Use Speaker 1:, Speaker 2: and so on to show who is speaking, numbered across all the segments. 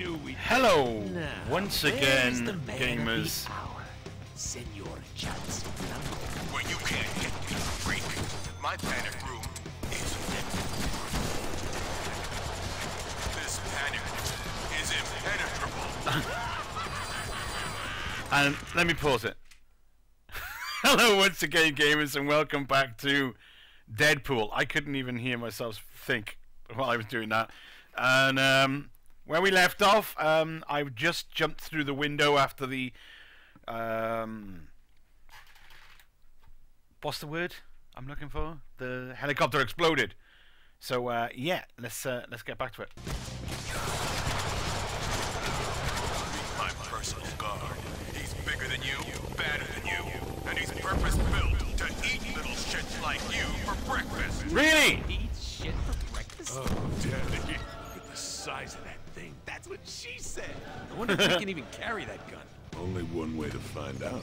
Speaker 1: knew we.
Speaker 2: Hello,
Speaker 1: Now,
Speaker 2: once again,
Speaker 1: the
Speaker 2: gamers.
Speaker 1: The hour? Senor Johnson.
Speaker 3: Well, you can't hit me, freak. My panic room is. This panic is impenetrable.
Speaker 2: And let me pause it. Hello, once again, gamers, and welcome back to Deadpool. I couldn't even hear myself think while I was doing that. And um, where we left off, um, I just jumped through the window after the. Um, what's the word I'm looking for? The helicopter exploded. So uh, yeah, let's uh, let's get back to it.
Speaker 3: My personal guard. He's bigger than you, badder than you, and he's purpose-built to eat little shits like you for breakfast.
Speaker 2: Really?
Speaker 1: I wonder if he can even carry that gun.
Speaker 4: Only one way to find out.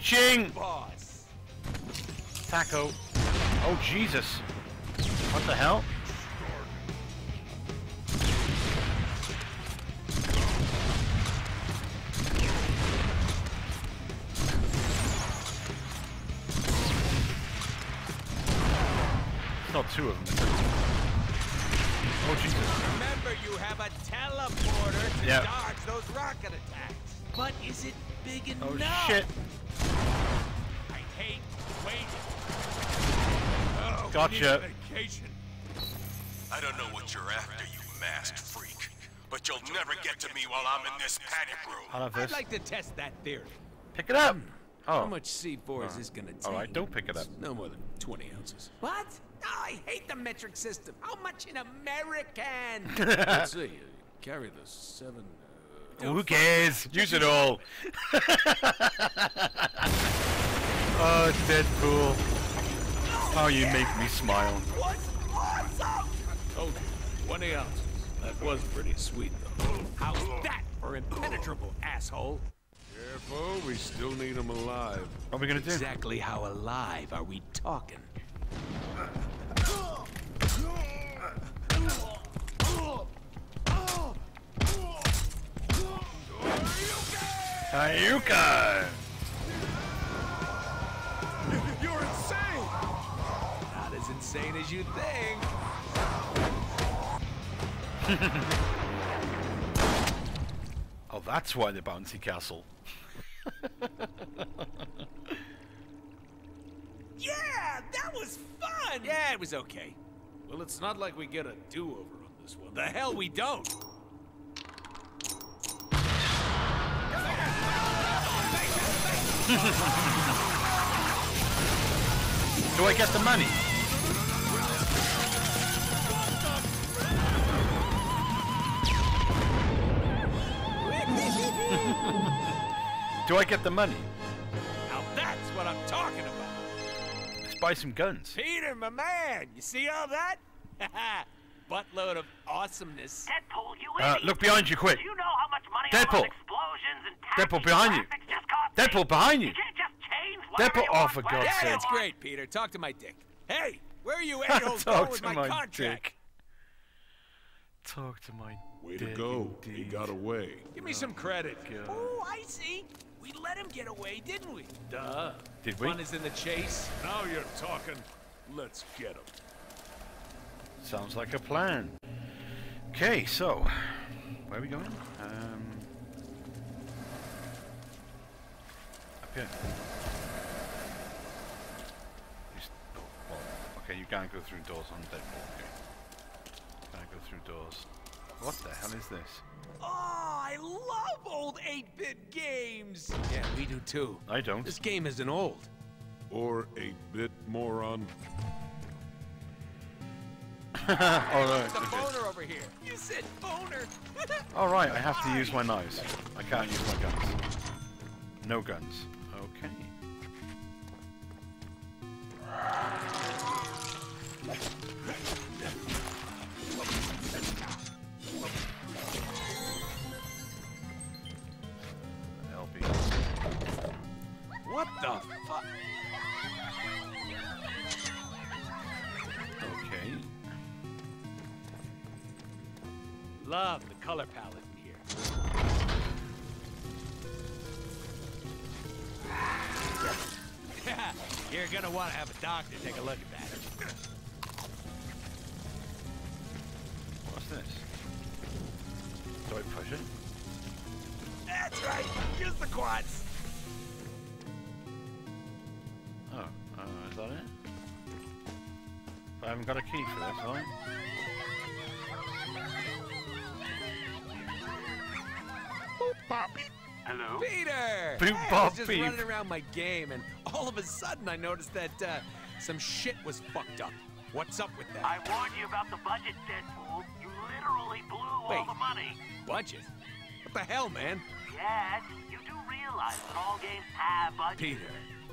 Speaker 2: Cha-ching! Taco. Oh, Jesus. What the hell? It's not two of them. Oh, Jesus.
Speaker 1: Remember, you have a teleporter to
Speaker 2: Yeah.
Speaker 1: dodge those rocket attacks. But is it big oh, enough?
Speaker 2: Oh, shit.
Speaker 1: I hate waiting. Oh,
Speaker 2: Gotcha.
Speaker 1: medication.
Speaker 3: I don't know what you're after, you masked freak, but you'll never get to me while I'm in this panic room.
Speaker 2: I'll have
Speaker 1: I'd like to test that theory.
Speaker 2: Pick it up. Oh.
Speaker 1: How
Speaker 2: Oh.
Speaker 1: much C4 is this gonna take?
Speaker 2: Oh, All right, don't pick it up.
Speaker 4: No more than 20 ounces.
Speaker 1: What? Oh, I hate the metric system. How much in American?
Speaker 4: Let's see. Carry the seven.
Speaker 2: Who cares? Use it all. oh, Deadpool. Oh, you make me smile.
Speaker 1: What's awesome?
Speaker 4: told you. 20 ounces. That was pretty sweet, though.
Speaker 1: How's that for impenetrable, asshole?
Speaker 4: Careful, we still need him alive.
Speaker 2: What are we gonna do?
Speaker 1: Exactly how alive are we talking?
Speaker 2: Ayuka!
Speaker 4: You're insane!
Speaker 1: Not as insane as you think.
Speaker 2: Oh, that's why the bouncy castle.
Speaker 1: Yeah, that was fun. Yeah, it was okay.
Speaker 4: Well, it's not like we get a do-over on this one.
Speaker 1: The hell we don't.
Speaker 2: Do I get the money? Do I get the money?
Speaker 1: Now that's what I'm talking about.
Speaker 2: Let's buy some guns.
Speaker 1: Peter, my man, you see all that? Buttload of awesomeness.
Speaker 5: Deadpool, you
Speaker 2: Uh,
Speaker 5: idiot.
Speaker 2: look behind you, quick.
Speaker 5: Do you know how much money
Speaker 2: Deadpool.
Speaker 5: all explosions and
Speaker 2: Deadpool, behind you.
Speaker 5: graphics just cost
Speaker 2: Deadpool, behind you.
Speaker 5: You can't just change
Speaker 2: Deadpool, oh, for God's
Speaker 1: Yeah,
Speaker 2: sake.
Speaker 1: that's great, Peter. Talk to my dick. Hey, where are you a-holes going
Speaker 2: Talk
Speaker 1: with
Speaker 2: to
Speaker 1: my,
Speaker 2: my
Speaker 1: contract?
Speaker 2: dick. Talk to my
Speaker 4: Way to
Speaker 2: dick,
Speaker 4: go. He got away.
Speaker 1: Give me some credit.
Speaker 2: God.
Speaker 1: Oh, I see. We let him get away, didn't we?
Speaker 4: Duh.
Speaker 2: Did we?
Speaker 1: Fun is in the chase.
Speaker 4: Now you're talking. Let's get him.
Speaker 2: Sounds like a plan. Okay, so where are we going? Um, up here. Well, okay, you can't go through doors on Deadpool. Okay, can't go through doors. What the hell is this?
Speaker 1: Oh, I love old 8-bit games. Yeah, we do too.
Speaker 2: I don't.
Speaker 1: This game isn't old.
Speaker 4: Or a bit moron.
Speaker 2: All right.
Speaker 1: The boner over here. You said boner.
Speaker 2: All right. I have to use my knives. I can't use my guns. No guns. Okay.
Speaker 1: Love the color palette in here. You're gonna want to have a doctor take a look at that.
Speaker 2: What's this? Do I push it?
Speaker 1: That's right. Use the quads.
Speaker 2: Oh, uh, is that it? I haven't got a key for this, have I?
Speaker 3: Hello?
Speaker 1: Peter!
Speaker 2: Boop,
Speaker 1: Hey, I was just
Speaker 2: beep.
Speaker 1: running around my game, and all of a sudden I noticed that uh, some shit was fucked up. What's up with that?
Speaker 5: I warned you about the budget, Deadpool. You literally blew all the money.
Speaker 1: Budget? What the hell, man?
Speaker 5: Yes, you do realize that all games have budgets.
Speaker 1: Peter,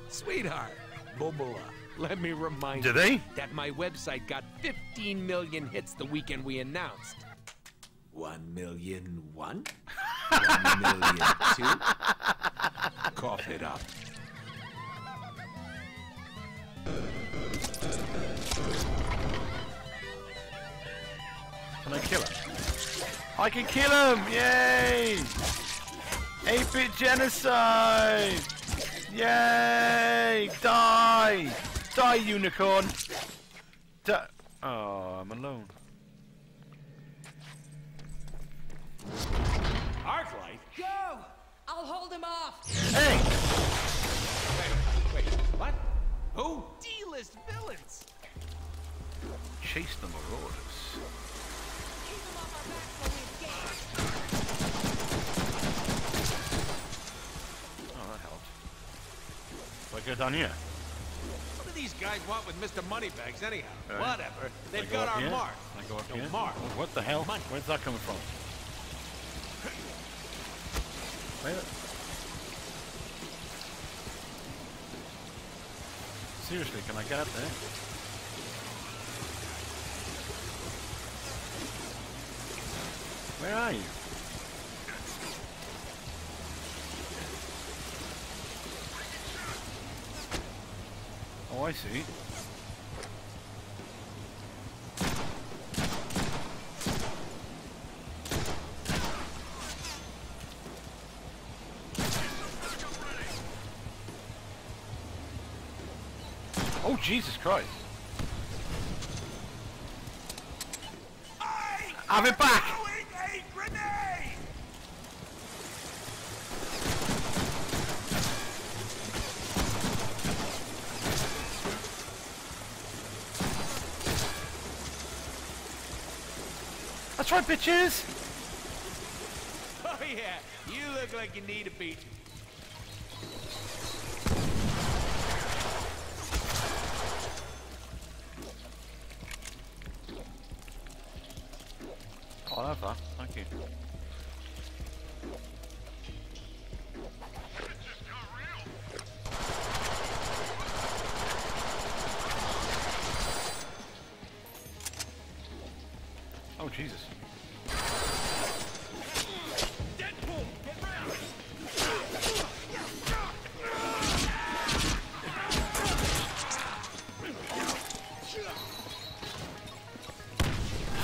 Speaker 1: sweetheart, Bubula, let me remind
Speaker 2: Do
Speaker 1: you
Speaker 2: they?
Speaker 1: that my website got 15 million hits the weekend we announced. One million one? One million two? Cough it up.
Speaker 2: Can I kill him? I can kill him! Yay! 8-bit genocide! Yay! Die! Die, unicorn! Oh, I'm alone.
Speaker 1: Arclight?
Speaker 6: Go! I'll hold him off.
Speaker 2: Hey!
Speaker 1: Wait, wait, what? Who? D-list villains.
Speaker 2: Chase the marauders.
Speaker 6: Keep him off our backs while we escape.
Speaker 2: Oh, that helped. Do I go down here?
Speaker 1: What do these guys want with Mr. Moneybags anyhow?
Speaker 2: Alright.
Speaker 1: Whatever. They've
Speaker 2: go
Speaker 1: got our
Speaker 2: here?
Speaker 1: mark.
Speaker 2: Can I go up
Speaker 1: No,
Speaker 2: here?
Speaker 1: mark.
Speaker 2: What the hell?
Speaker 1: Money.
Speaker 2: Where's that coming from? Seriously, can I get up there? Where are you? Oh, I see. Jesus Christ. Have it back!
Speaker 1: Throwing a grenade!
Speaker 2: That's right, bitches!
Speaker 1: Oh yeah, you look like you need a beat.
Speaker 2: Jesus.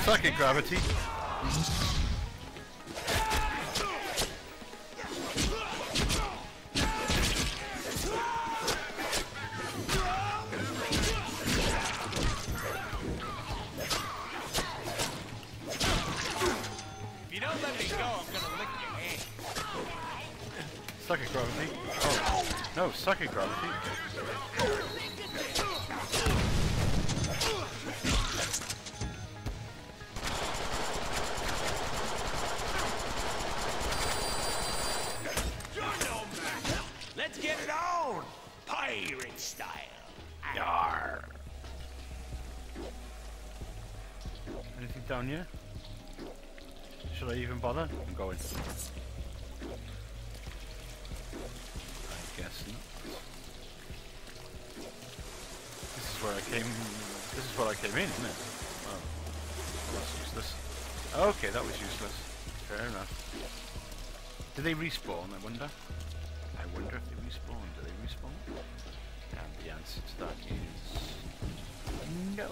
Speaker 2: Fucking gravity. Down here? Should I even bother? I'm going. I guess not. This is where I came. This is where I came in, isn't it? Oh, that's useless. Okay, that was useless. Fair enough. Do they respawn? I wonder. I wonder if they respawn. Do they respawn? And the answer to that is no,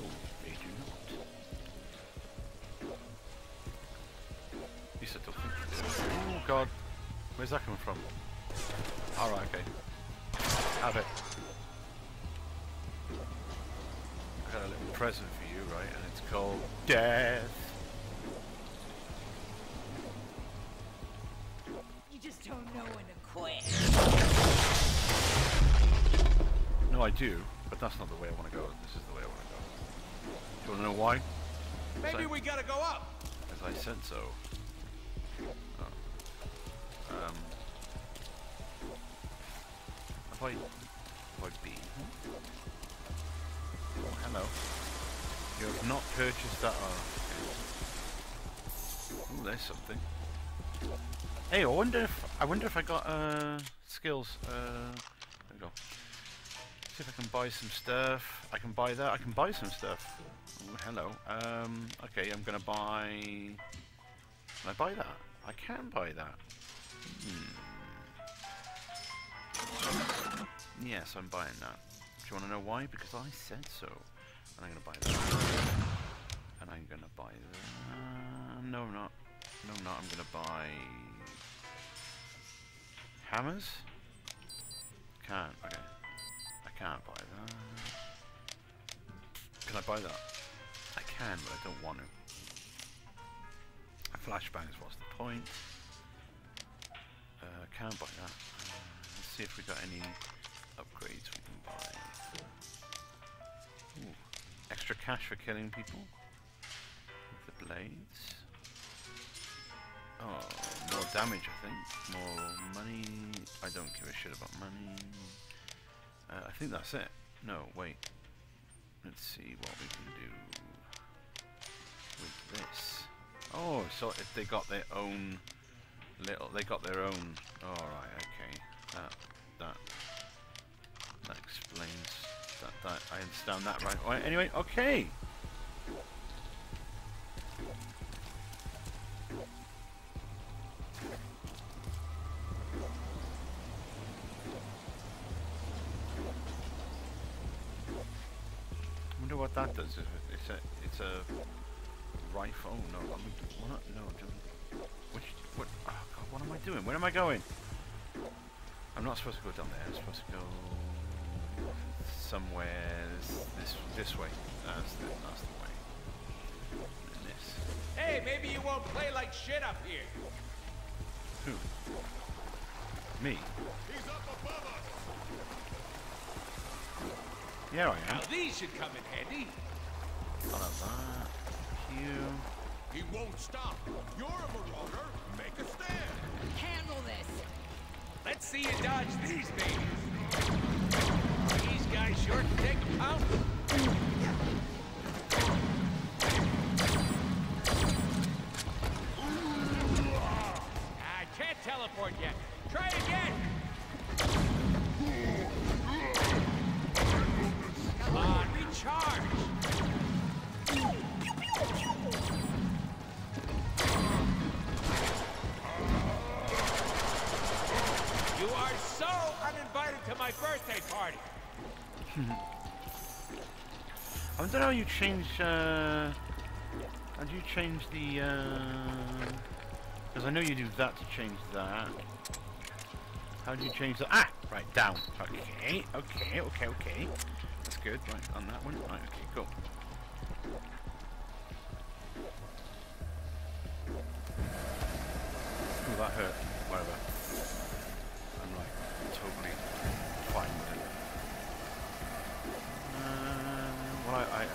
Speaker 2: where's that coming from? Alright, okay. Have it. I've got a little present for you, right? And it's called death.
Speaker 6: You just don't know when to quit.
Speaker 2: No, I do, but that's not the way I want to go. This is the way I want to go. Do you want to know why?
Speaker 1: Maybe
Speaker 2: Sorry.
Speaker 1: we gotta go up.
Speaker 2: As I said so. Have Oh, hello. You have not purchased that. Oh. Ooh, there's something. Hey, I wonder if I wonder if I got uh skills. Uh, there we go. See if I can buy some stuff. I can buy that. I can buy some stuff. Hello. Um, okay, I'm gonna buy. Can I buy that? I can buy that. Hmm. Yes, I'm buying that. Do you want to know why? Because I said so. And I'm gonna buy that. And I'm gonna buy that. No, I'm not. No, I'm not. I'm gonna buy hammers. Can't. Okay. I can't buy that. Can I buy that? I can, but I don't want to. Flashbangs, what's the point? Uh, can buy that. Uh, let's see if we got any upgrades we can buy. Ooh, extra cash for killing people. With the blades. Oh, more damage, I think. More money. I don't give a shit about money. Uh, I think that's it. No, wait. Let's see what we can do with this. Oh, so if they got their own little, they got their own. All right, okay. That that explains that. That I understand that right. Anyway, okay. I wonder what that does. It's a it's a rifle. No, I'm no. do- Which what? Oh God, what am I doing? Where am I going? I'm not supposed to go down there. I'm supposed to go somewhere this this, this way. Uh, that's the that's the way. And this.
Speaker 1: Hey, maybe you won't play like shit up here.
Speaker 2: Who? Me? Yeah, I am.
Speaker 1: Now these should come in handy.
Speaker 2: I'll have that. You.
Speaker 3: He won't stop. You're a marauder. Make a stand.
Speaker 6: Handle this.
Speaker 1: Let's see you dodge these things. Guys sure can take a pound. I
Speaker 2: wonder how you change uh, How do you change the? Because I know you do that to change that. How do you change that? Ah, right down. Okay, okay, okay, okay. That's good. Right on that one. Right. Okay, cool. Ooh, that hurt. Whatever.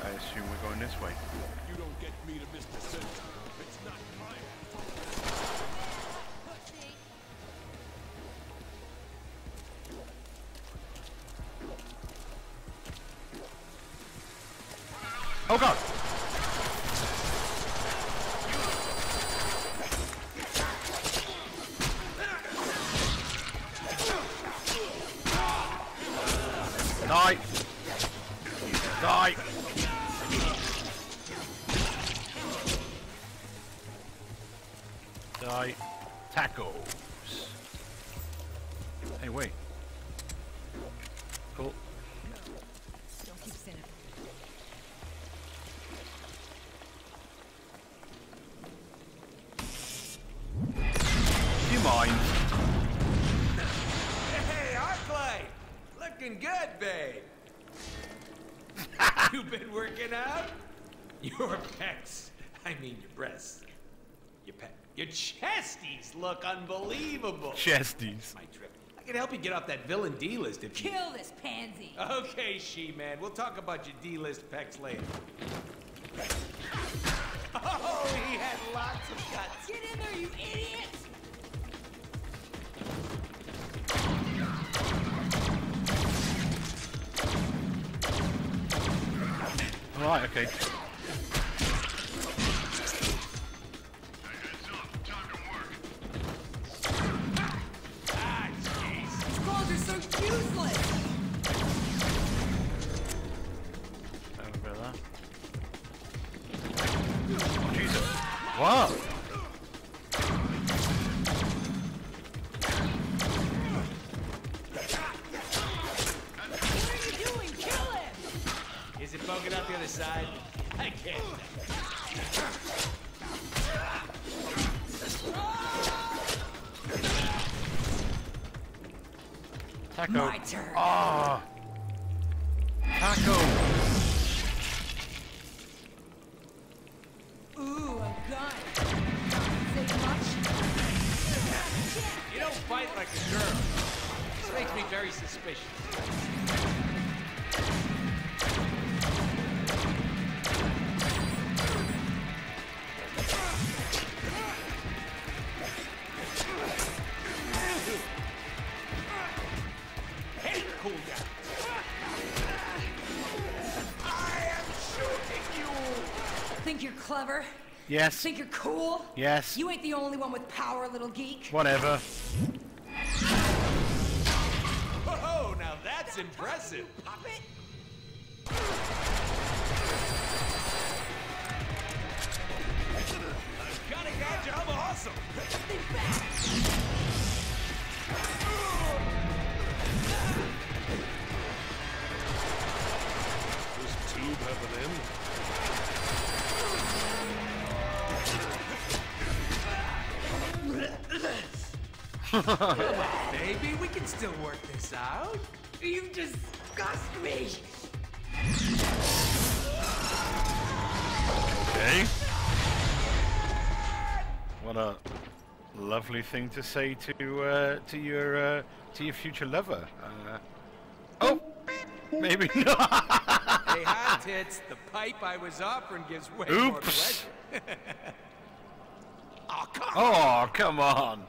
Speaker 2: I, assume we're going this way.
Speaker 3: You don't get me to Mr. Center. It's not my
Speaker 2: Oh god!
Speaker 1: Looking good, babe. you've been working out? Your pecs. I mean your breasts. Your pec. Your chesties look unbelievable.
Speaker 2: Chesties.
Speaker 1: My trip. I can help you get off that villain D list if you.
Speaker 6: Kill this pansy.
Speaker 1: Okay, she-man. We'll talk about your D-list pecs later. Oh, he had lots of guts.
Speaker 6: Get in there, you idiot!
Speaker 2: Right, okay.
Speaker 1: Poking out the other side? I can't.
Speaker 2: Taco.
Speaker 6: My turn.
Speaker 2: Ah. Taco. Yes.
Speaker 6: Think you're cool?
Speaker 2: Yes.
Speaker 6: You ain't the only one with power, little geek.
Speaker 2: Whatever.
Speaker 1: Oh, now that's impressive.
Speaker 6: Puppet?
Speaker 1: Cutting edge of awesome.
Speaker 6: Think back!
Speaker 3: Does Tube have an end?
Speaker 1: Maybe we can still work this out.
Speaker 6: You disgust me!
Speaker 2: Okay. What a lovely thing to say to uh, to your uh, to your future lover. Uh, oh, maybe not.
Speaker 1: Hey, hot tits, the pipe I was offering gives way more
Speaker 2: Oops.
Speaker 1: pleasure. oh, come oh, on.
Speaker 2: Oh, come on.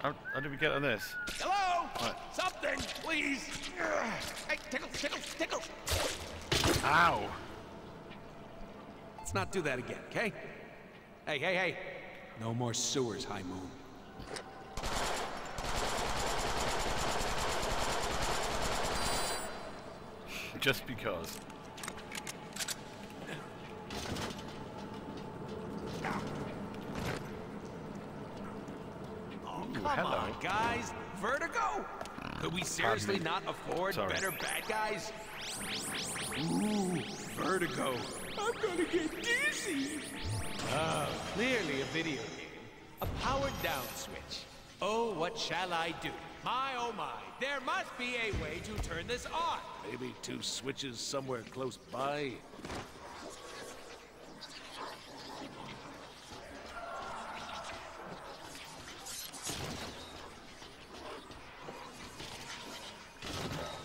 Speaker 2: How, how did we get on this?
Speaker 1: Hello?
Speaker 2: What?
Speaker 1: Something, please. Hey, tickle, tickle, tickle.
Speaker 2: Ow.
Speaker 1: Let's not do that again, okay? Hey, hey, hey. No more sewers, High Moon.
Speaker 2: Just because.
Speaker 1: Oh, come
Speaker 2: hello.
Speaker 1: on, guys. Vertigo? Could we seriously not afford
Speaker 2: Sorry.
Speaker 1: better bad guys? Ooh, vertigo. I'm gonna get dizzy. Ah, clearly a video game. A powered down switch. Oh, what shall I do? My oh my, there must be a way to turn this on. Maybe two switches somewhere close by.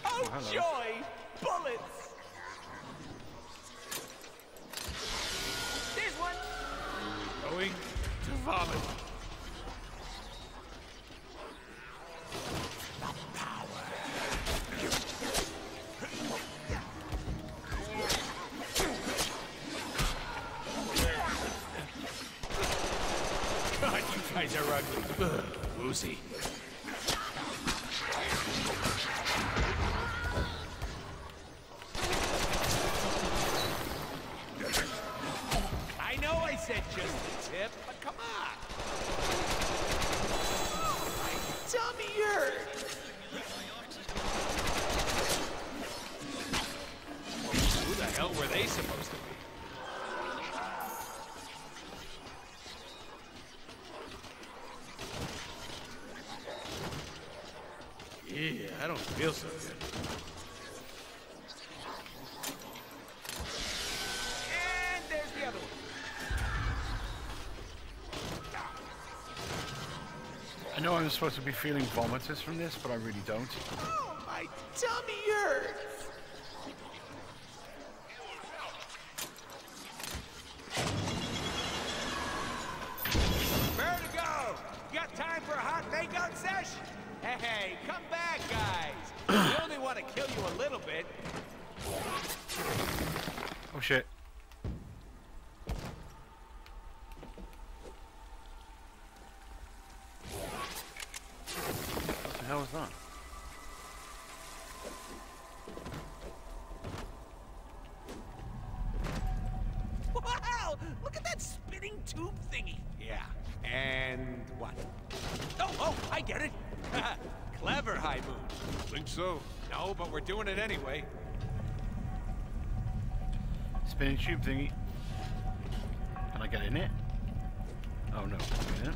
Speaker 1: Oh, joy! Ugh, I don't feel so good. And there's the other one.
Speaker 2: I know I'm supposed to be feeling vomitous from this, but I really don't.
Speaker 1: Oh, my tummy hurts. Bit.
Speaker 2: Oh shit. What the hell was that?
Speaker 1: Wow! Look at that spinning tube thingy. Yeah. And what? Oh, oh, I get it. Clever, High Moon.
Speaker 4: Think so?
Speaker 1: No, but we're doing it anyway.
Speaker 2: Spinning tube thingy. Can I get in it? Oh no. In.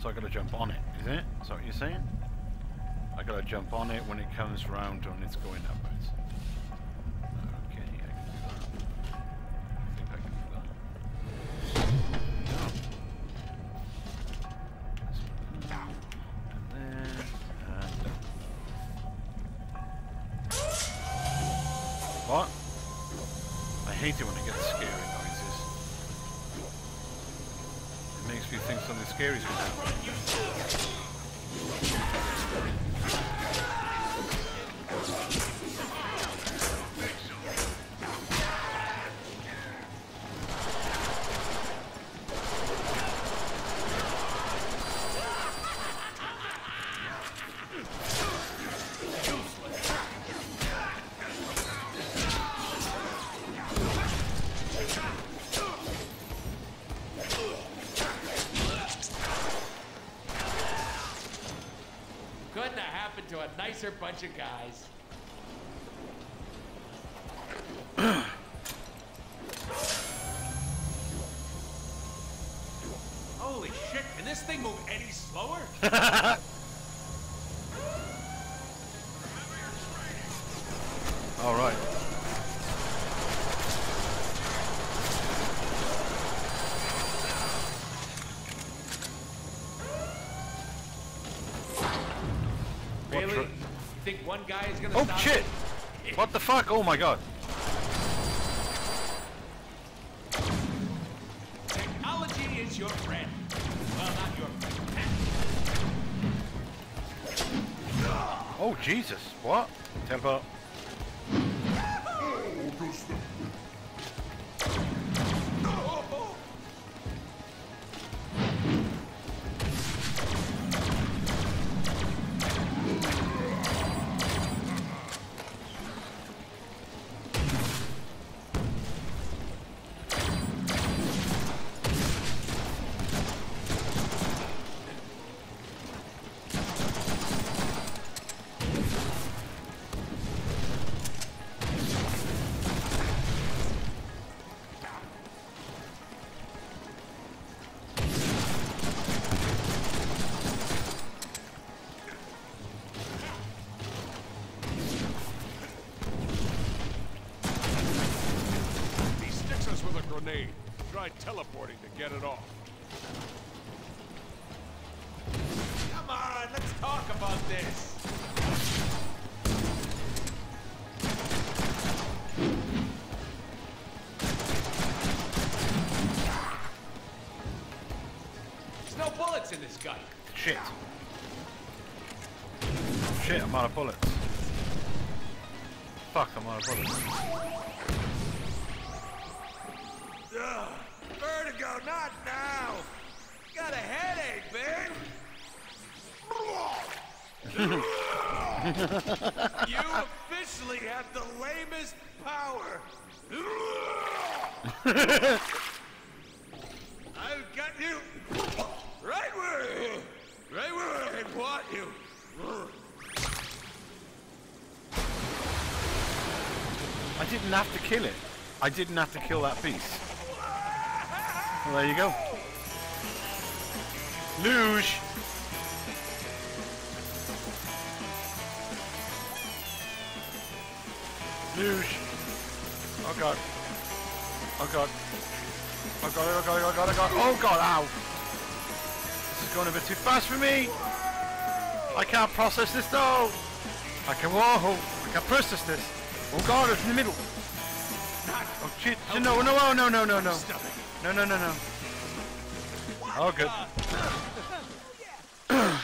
Speaker 2: So I gotta jump on it, is it? Is that what you're saying? I gotta jump on it when it comes round and it's going upwards.
Speaker 1: Bunch of guys. Holy shit, can this thing move any slower?
Speaker 2: All right. What
Speaker 1: really?
Speaker 2: tr-
Speaker 1: You think one guy is gonna
Speaker 2: Oh
Speaker 1: stop
Speaker 2: shit!
Speaker 1: it?
Speaker 2: What the fuck? Oh my god.
Speaker 1: Technology is your friend. Well, not your friend.
Speaker 2: Oh Jesus! What? Tempo.
Speaker 4: Try teleporting to get it off.
Speaker 1: Come on, let's talk about this. There's no bullets in this gun.
Speaker 2: Shit. Shit, I'm out of bullets. Fuck, I'm out of bullets.
Speaker 1: You right where, right where I want you.
Speaker 2: I didn't have to kill it. I didn't have to kill that beast. Well, there you go. Luge! Luge! Oh god. Oh god. Oh god, oh god, oh god, oh god, oh god, ow! This is going a bit too fast for me! I can't process this though! I can, whoa! I can process this! Oh god, it's in the middle! Oh shit, no, no, oh, no, no, no, no. No, no, no, no. Oh good.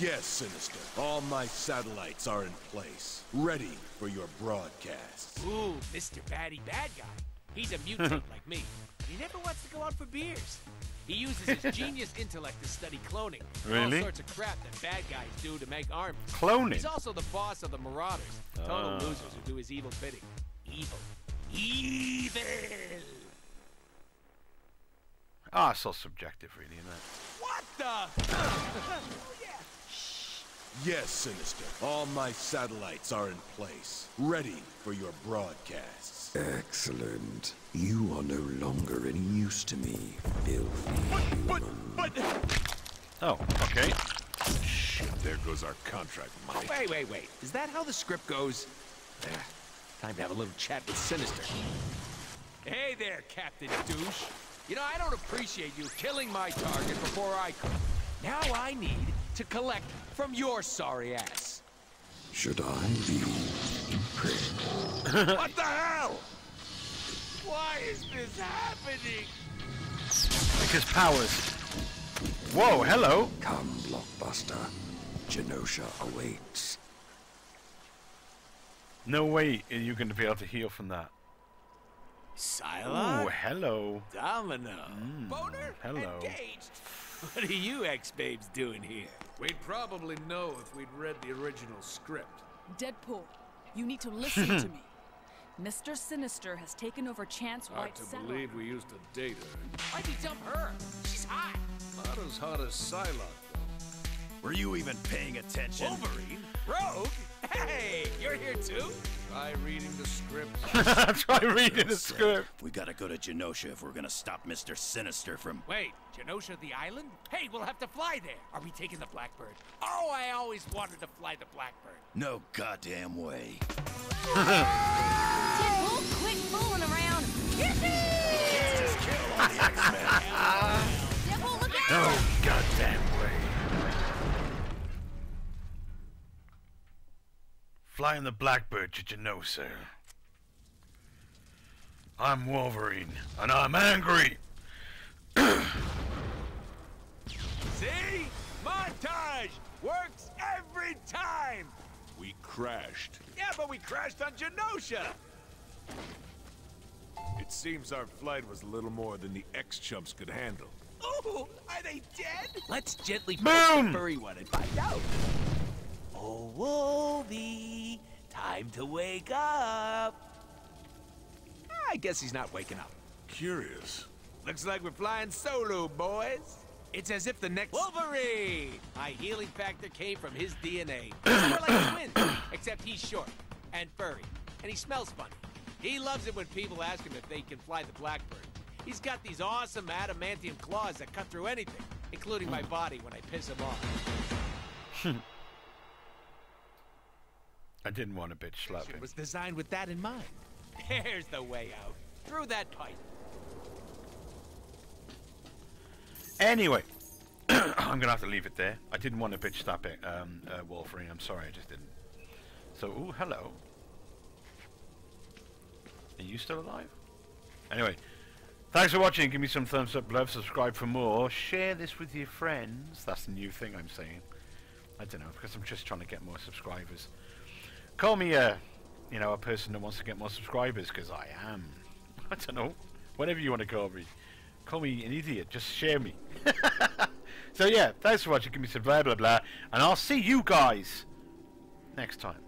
Speaker 3: Yes, Sinister. All my satellites are in place, ready for your broadcasts.
Speaker 1: Ooh, Mr. Batty Bad Guy. He's a mutant like me. but He never wants to go out for beers. He uses his genius intellect to study cloning. and
Speaker 2: Really?
Speaker 1: All sorts of crap that bad guys do to make armies.
Speaker 2: Cloning?
Speaker 1: He's also the boss of the Marauders. Total
Speaker 2: Ah.
Speaker 1: losers who do his evil bidding. Evil. Evil!
Speaker 2: Ah, it's all subjective, really, isn't it?
Speaker 1: What the?
Speaker 3: Yes, Sinister. All my satellites are in place, ready for your broadcasts.
Speaker 7: Excellent. You are no longer any use to me, filthy
Speaker 3: But,
Speaker 7: human.
Speaker 3: but,
Speaker 2: Oh, okay.
Speaker 3: Shit, there goes our contract money.
Speaker 1: Oh, wait, wait, wait. Is that how the script goes? There. Time to have a little chat with Sinister. Hey there, Captain Douche. You know, I don't appreciate you killing my target before I could. Now I need to collect from your sorry ass.
Speaker 7: Should I be impressed?
Speaker 1: what the hell? Why is this happening?
Speaker 2: Because powers. Whoa, hello.
Speaker 7: Come, Blockbuster. Genosha awaits.
Speaker 2: No way are you going to be able to heal from that. Ooh,
Speaker 1: Psylocke?
Speaker 2: hello.
Speaker 1: Domino. Hmm, Boner?
Speaker 2: hello.
Speaker 1: Engaged. What are you ex-babes doing here?
Speaker 4: We'd probably know if we'd read the original script.
Speaker 6: Deadpool, you need to listen to me. Mr. Sinister has taken over Chance
Speaker 4: Hard
Speaker 6: White
Speaker 4: to
Speaker 6: Saddle.
Speaker 4: believe we used to date her.
Speaker 1: Why'd you dump her? She's hot.
Speaker 4: Not as hot as Psylocke, though.
Speaker 8: Were you even paying attention?
Speaker 1: Wolverine? Rogue? Hey, you're here too?
Speaker 4: Try reading the script.
Speaker 2: Try reading the script.
Speaker 8: We gotta go to Genosha if we're gonna stop Mr. Sinister from.
Speaker 1: Wait, Genosha the island? Hey, we'll have to fly there. Are we taking the Blackbird? Oh, I always wanted to fly the Blackbird.
Speaker 8: No goddamn way.
Speaker 6: Deadpool, quit fooling
Speaker 2: Flying the Blackbird, did you know, sir? I'm Wolverine, and I'm angry.
Speaker 1: See? Montage! Works every time!
Speaker 3: We crashed.
Speaker 1: Yeah, but we crashed on Genosha!
Speaker 3: It seems our flight was a little more than the X-chumps could handle.
Speaker 1: Ooh, are they dead? Let's gently
Speaker 2: Boom!
Speaker 1: poke the furry one and find out. Oh, Wolvie, time to wake up. I guess he's not waking up.
Speaker 3: Curious.
Speaker 1: Looks like we're flying solo, boys. It's as if the next Wolverine! My healing factor came from his DNA. We're like twins, except he's short and furry, and he smells funny. He loves it when people ask him if they can fly the Blackbird. He's got these awesome adamantium claws that cut through anything, including my body when I piss him off.
Speaker 2: I didn't want a bitch slap
Speaker 1: It
Speaker 2: him.
Speaker 1: was designed with that in mind. There's the way out. Through that pipe.
Speaker 2: Anyway, I'm gonna have to leave it there. I didn't want to bitch slap it, um, uh, Wolverine. I'm sorry, I just didn't. So, ooh, hello. Are you still alive? Anyway, thanks for watching. Give me some thumbs up, love, subscribe for more. Share this with your friends. That's the new thing I'm saying. I don't know, because I'm just trying to get more subscribers. Call me a, you know, a person that wants to get more subscribers, because I am. I don't know. Whatever you want to call me. Call me an idiot. Just share me. so yeah, thanks for watching. Give me some blah blah blah. And I'll see you guys next time.